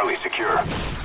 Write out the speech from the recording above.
Charlie secure.